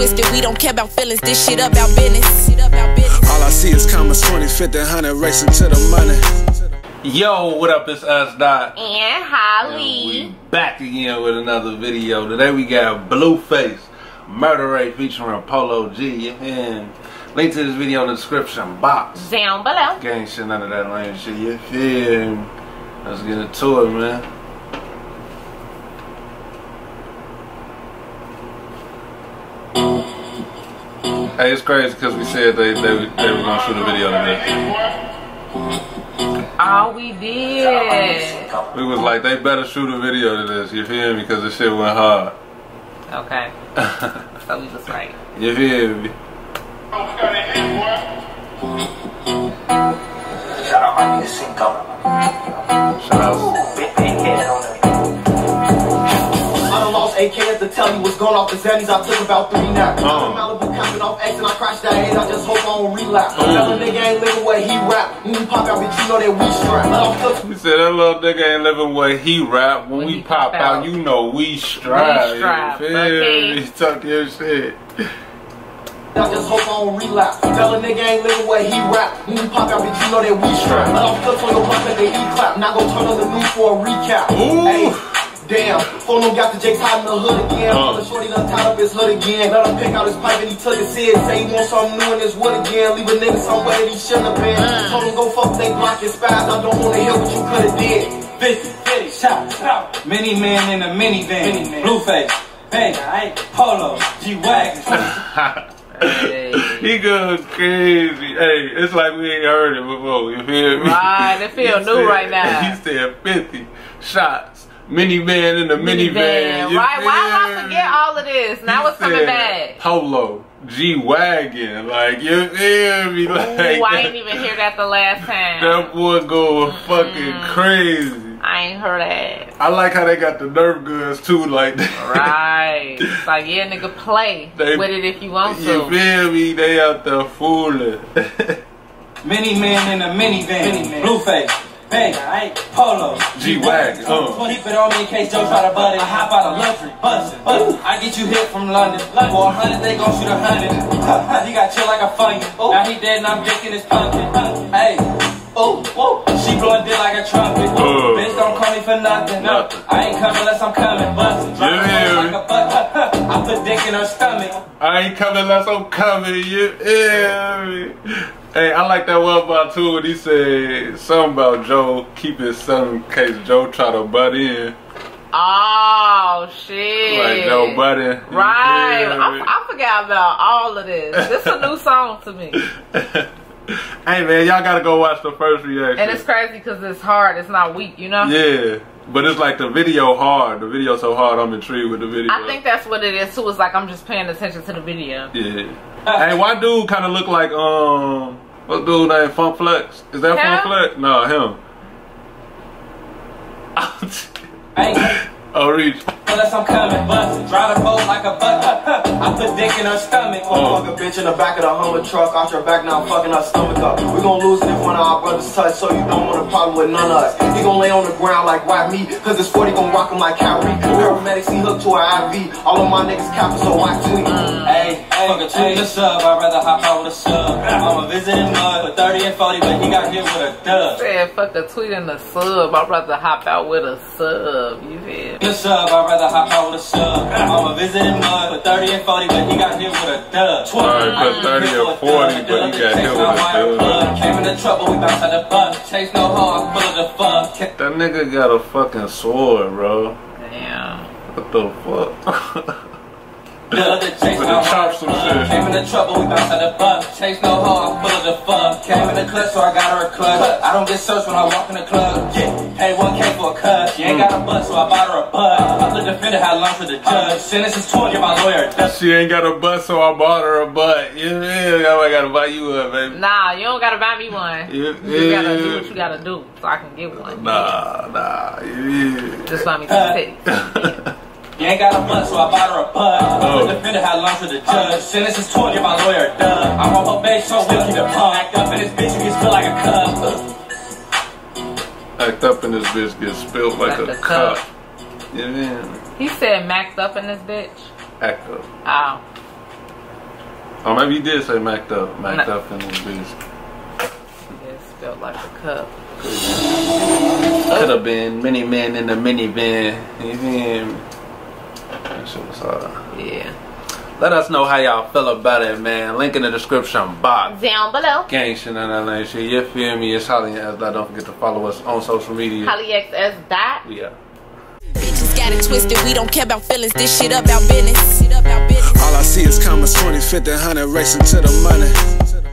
twisted. We don't care about feelings. This shit about business. All I see is commas 20, 50, 100 racing to the money. Yo, what up? It's us, Dot. And Holly. We back again with another video. Today we got Blueface Murder Rate featuring Polo G. And link to this video in the description box. Down below. Gang shit, none of that lame shit. You feel me? Let's get into it, man. Hey, it's crazy because we said they, they, they were gonna shoot a video today. Oh, we did. We was like, they better shoot a video to this, you feel me? Because the shit went hard. Okay. so we was right. You feel me? Shout out my nigga Cinco. Shout out. Big big head on it. I done lost AK to tell you what's going off the Zannies. I took about three now. Oh. Malibu coming off X and I crashed that head. I just hope I don't relapse. That little nigga ain't living where he rap. When we pop out, bitch, you know that we strap. Let off the We said that little nigga ain't living where he rap. When, we, pop, out, you know we strive. We strive, you feel okay. me? Talk your shit. I just hope I don't relapse. Tell a nigga ain't living where he rap. When we pop out, bitch, you know that we strap. Let off clips on your blunt that they E clap. Not gon' turn on the news for a recap. Ooh. Hey, damn. Phone them got the Jakes hot in the hood again. Uh. Uh. The shorty done tied up his hood again. Let him pick out his pipe and he took his head. Say he want something new in his wood again. Leave a nigga somewhere that he shouldn't have been. Told him go fuck they block his spies. I don't wanna hear what you could've did. 50, 50, shout, shout. Mini man in a minivan. Minivan. Blueface, bang, polo, G-Wagon. he goes crazy. Hey, it's like we ain't heard it before. You feel me? Right, it feel He new said- right now. He said 50 shots. Minivan in a minivan. You Right? Why did I forget all of this? Now He it's coming back. Polo, G Wagon, like you feel me? Like Ooh, I that, ain't even hear that the last time. that time. boy going fucking crazy. I ain't heard that. I like how they got the Nerf guns too, like that. Right. It's like, yeah, nigga, play They- with it if you want You to. feel me? They out there fooling. Mini man in a minivan. Minivan. Blueface, bang, polo, G-Wagon, uh. Keep it on me in case Joe try to butt it. I hop out of luxury, bust it. bust it. I get you hit from London. For a hundred, they gon' shoot a hundred. he got chill like a funny. Now he dead and I'm dicking his pumpkin. Hey. Oh, whoa. She blowing dick like a trumpet. Uh. Bitch, don't call me for nothing. Nothing. I ain't coming unless I'm coming. Drop Yeah, yeah. like a butt. I put dick in her stomach. I ain't coming unless I'm coming. You feel me? Hey, I like that one about too when he said something about Joe keep his son in case Joe try to butt in. Oh, shit. Like Joe butting. you Right. I. I forgot about all of this. This is a new song to me. hey man, y'all gotta go watch the first reaction. And it's crazy because it's hard. It's not weak, you know? yeah, but it's like the video hard. The video so hard, I'm intrigued with the video. I think that's what it is too. It's like I'm just paying attention to the video. Yeah. hey, why dude kind of look like um, what dude named Funk Flex? Is that Funk Flex? No, him. Hey. oh, reach. Unless I'm coming, bustin'. Drive the boat like a butt. I put dick in her stomach. Oh. Fuck a bitch in the back of the Hummer truck, out your back now, fucking our stomach up. We gon' lose it if one of our brothers touch, so you don't want a problem with none of us. He gon' lay on the ground like white meat, cause this 40 gon' rock him like Kyrie. Paramedics, he hooked to an IV. All of my niggas capping, so watch tweet. Hey, hey, fuck a tweet the sub. I'd rather hop out with a sub. I'm a visiting mud with 30 and 40, but he got hit with a dub. Said fuck a tweet and a sub. I'd rather hop out with a sub. You feel? The sub, I'd rather hop out with a sub. I'm a visiting mud with 30 and 40, but he got hit with a dub. Alright, put 30 or 40, but he got hit with a dub. Came into trouble, we bounce out the bus. Chase no harm, full of the fuck. That nigga got a fucking sword, bro. Damn. What the fuck? The other chase With no the chops harm. and shit. Came into trouble, we bounce out the bus. Chase no harm, full of the fuck. Came in the club, so I got her a clutch. I don't get searched when I walk in the club. Yeah, hey, one K for a cut. She ain't got a butt, so I bought her a butt. Up the defender had lunch with the judge. Sentence is 20, my lawyer. That's she ain't got a butt, so I bought her a butt. Yeah, yeah, I gotta buy you one, baby. Nah, you don't gotta buy me one. Yeah, You gotta do what you gotta do so I can get one. Nah, nah, yeah. Just buy me some titties. You ain't got a butt, so I bought her a butt. Oh. The defender had lunch with the judge. Sentence is 20, my lawyer done. I'm on her base, so we'll keep it pump. Act up in this bitch, you get feel like a cup. Act up in this bitch, get spilled like, Like a, a cup. cup. Yeah, man. He said maxed up in this bitch. Act up. Oh. Oh, maybe he did say maxed up. Macked No. up in this bitch. It spelled like a cup. Could have been many men in the minivan. You feel me? That shit was hard. Yeah. Let us know how y'all feel about it, man. Link in the description box. Down below. Gang shit and that ain't shit. You feel me? It's Holly and S. Don't forget to follow us on social media. HollyXS dot. We out. Bitches got it twisted. We don't care about feelings. This shit about business. Shit about business. All I see is commas 20, 50, 100 racing to the money.